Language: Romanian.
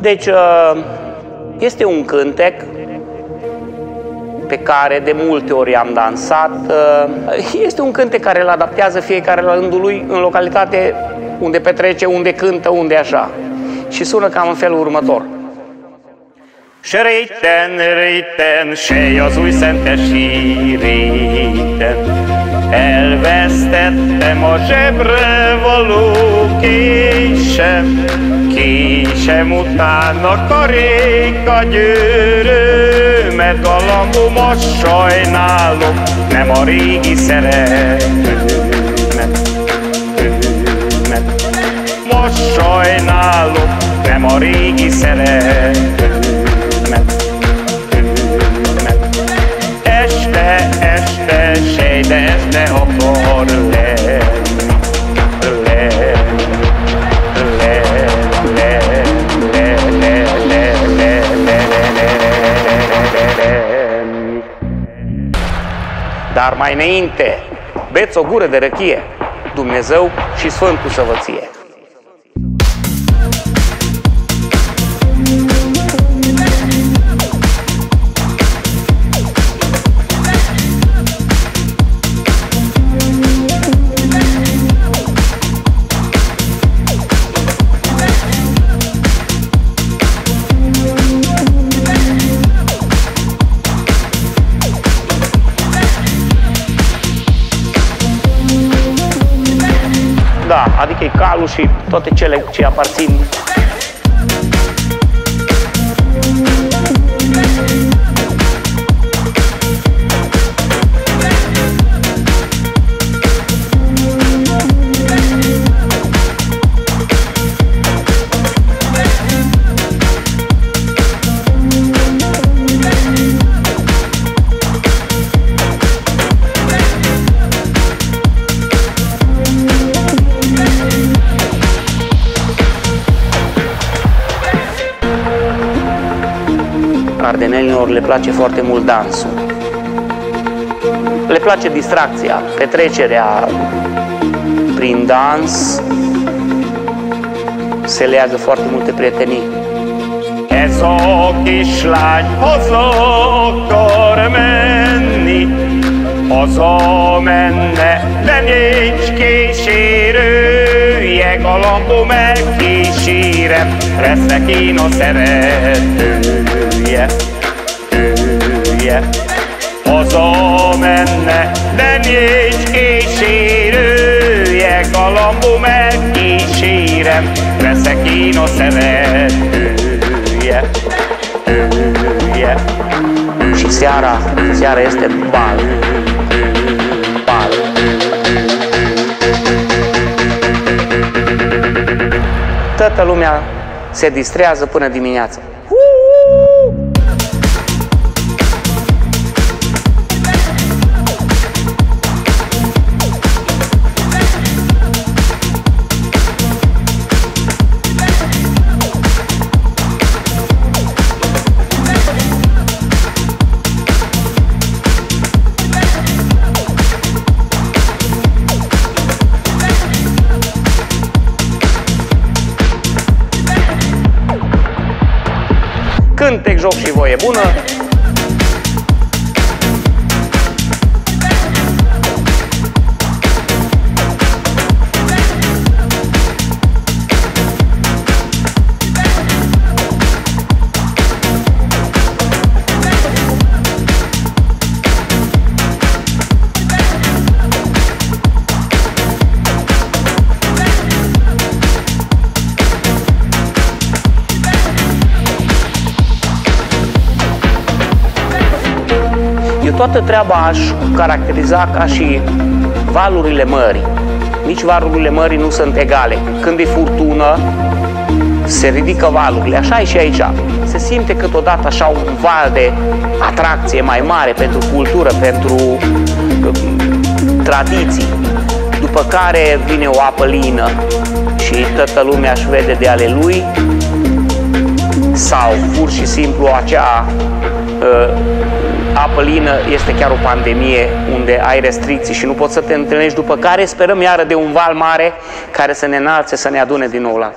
Deci, uh, este un cântec pe care de multe ori am dansat. Uh, este un cântec care îl adaptează fiecare la rândul lui în localitate unde petrece, unde cântă, unde așa. Și sună cam în felul următor. Și riten, riten, și az új riten, Elvesztettem a zsebre való késem, Késem utána karéka győrömet, Galambomat sajnálom, nem a régi szeretőmet. Most sajnálom, nem a régi szeretőmet. Dar mai înainte, beți o gură de răchie, Dumnezeu și Sfântul să vă ție. Adică e calul și toate cele ce aparțin ardenenilor le place foarte mult dansul. Le place distracția, petrecerea prin dans, se leagă foarte multe prietenii. Ez a kislány haza akar menni, haza menne, de nincs kísérője, galambom elkísérem, leszek én a szeretője hülye Haza menne, de nincs kísérője Galambom elkísérem, leszek én a szeretője Hülye Și seara, seara este Bal Toată lumea se distrează până dimineața. Cântec, joc și voie bună. Toată treaba aș caracteriza ca și valurile mării. Nici valurile mării nu sunt egale. Când e furtună, se ridică valurile. Așa e și aici. Se simte câteodată așa un val de atracție mai mare pentru cultură, pentru um, tradiții. După care vine o apă lină și toată lumea își vede de ale lui sau pur și simplu acea uh, apă lină este chiar o pandemie unde ai restricții și nu poți să te întâlnești, după care sperăm iară de un val mare care să ne înalțe, să ne adune din nou la